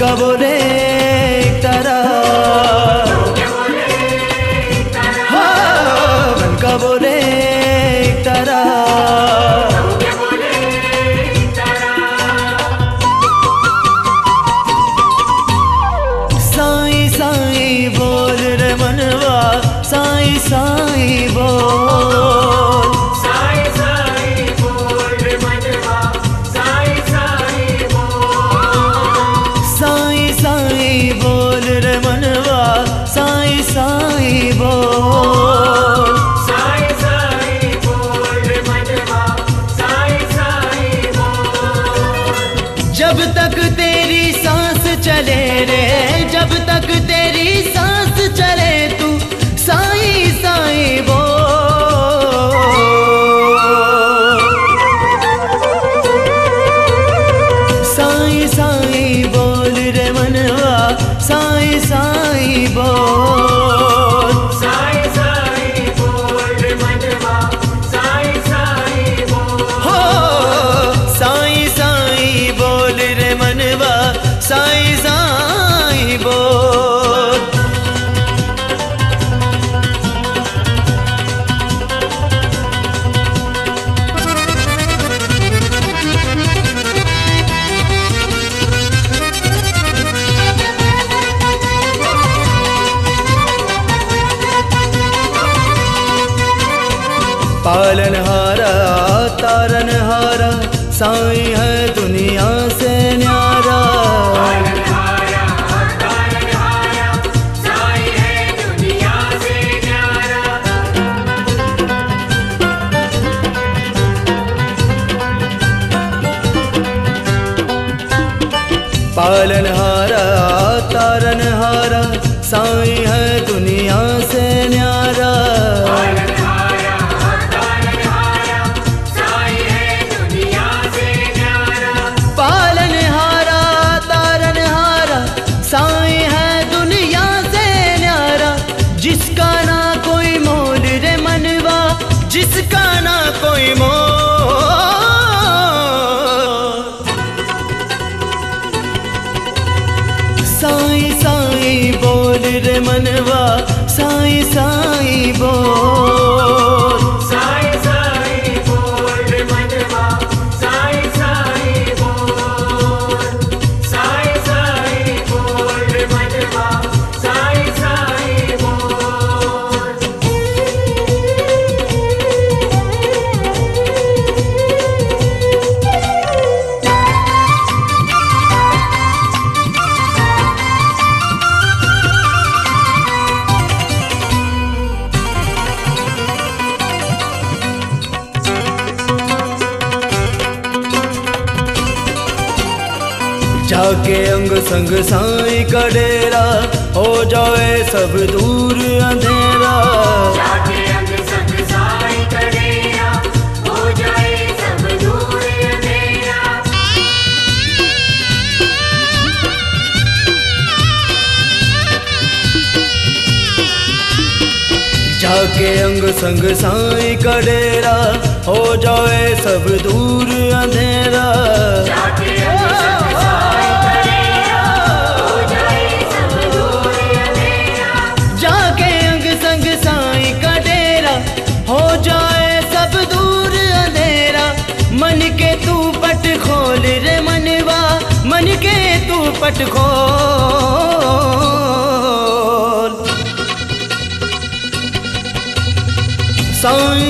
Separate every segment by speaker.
Speaker 1: कबरे पालन हारा तारन हारा साई है दुनिया से न्यारा।
Speaker 2: पालन हारा
Speaker 1: तारन हारा साई है दुनिया से न्यारा। के
Speaker 2: अंग संग साई
Speaker 1: का डेरा हो जाए सब दूर अंधेरा।
Speaker 2: जाके अंग संग साई
Speaker 1: का डेरा हो जाए सब दूर अंधेरा। जाके घूंघट खोल सौन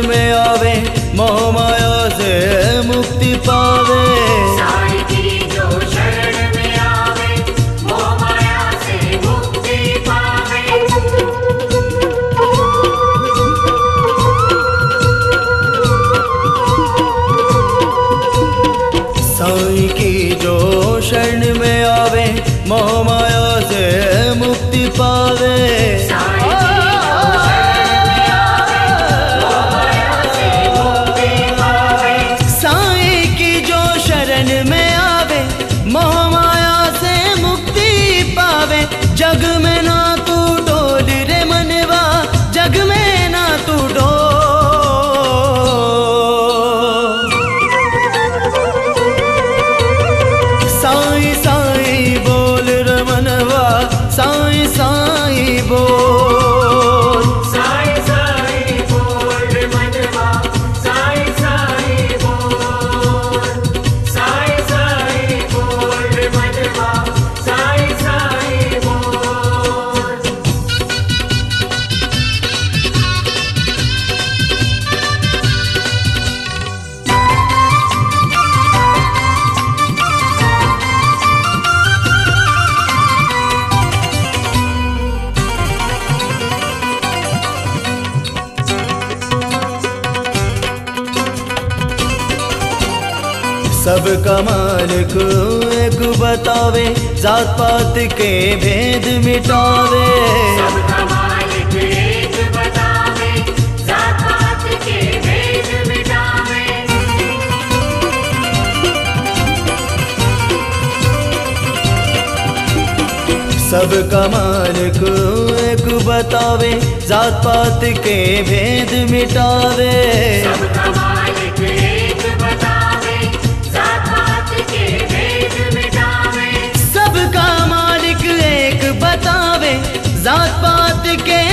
Speaker 1: में आवे मोह माया से मुक्ति पावे।
Speaker 2: साई की जो शरण में आवे मोह माया से मुक्ति पावे। Ragım
Speaker 1: सब कमाल को एक बतावे जात पात के भेद मिटावे। सब कमाल को एक बतावे जात पात के भेद मिटावे।
Speaker 2: मालिक que